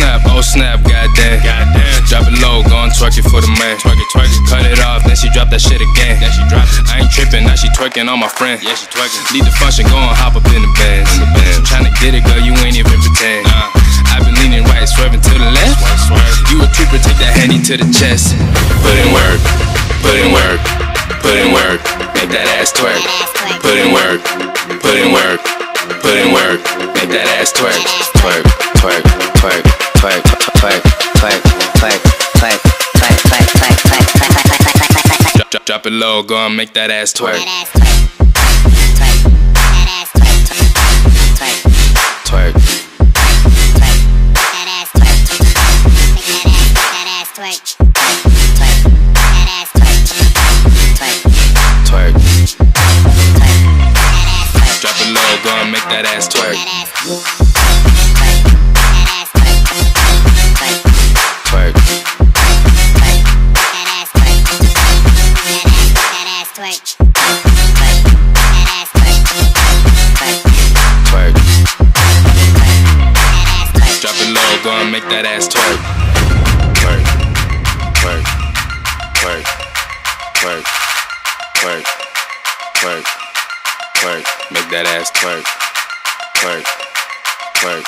snap, oh snap, goddamn. Goddamn. Drop it low, gon' twerk it for the man. Twerk it, twerk it. Cut it off, then she drop that shit again. Then she drop it. I ain't trippin', now she twerking on my friend. Yeah, she twerking. Lead the function, go and hop up in the bands. In the bands. Tryna get it, girl, you ain't even pretend. Nah. I've been leaning right, swerving to the left. Swerve, swerve. You a trooper, take that handy to the chest. Put in work, put in work, put in work, make that ass twerk. Put in work, put in work, put in work, make that ass twerk. Twerk, twerk, twerk, twerk, Drop, it low, go and make that ass twerk. Twerk, twerk. Drop it low, go and make that ass twerk. Twerk, Drop it low, make that ass twerk. Twerk, twerk, twerk, twerk, twerk, twerk, twerk. Make that ass twerk. Twerk, twerk,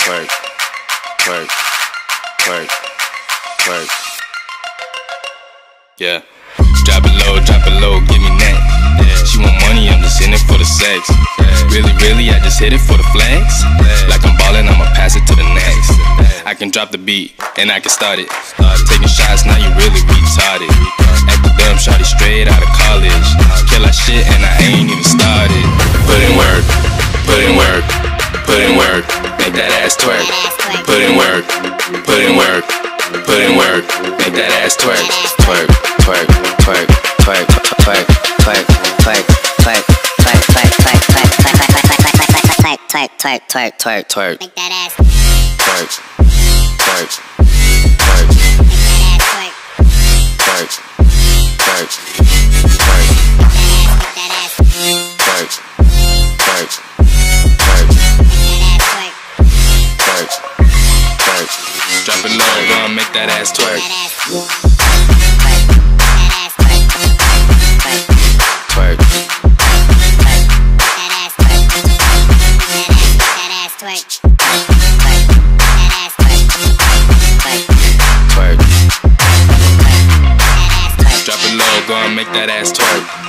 twerk, twerk, twerk, twerk. Yeah. Drop it low, drop low, give me that. She want money, I'm just in it for the sex. Really, really, I just hit it for the flex. Like I'm ballin', I'ma pass it to the next. I can drop the beat and I can start it. Taking shots, now you really retarded. Act the dumb, shawty straight out of college. Kill that shit and I ain't even started. Put in work, put in work, put in work, make that ass twerk. Put in work, put in work, put in work, make that ass twerk. Twerk, twerk, twerk, twerk, twerk, twerk, twerk, twerk, twerk, twerk, twerk, twerk, twerk, twerk, twerk, twerk, twerk, twerk, Make that ass, twerk, twerk, twerk, twerk, twerk, twerk, ass, twerk, twerk, twerk, that ass, twerk, twerk. Drop it low, go and make that ass twerk. Twerk, that ass twerk.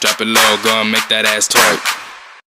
Drop it low, go and make that ass twerk.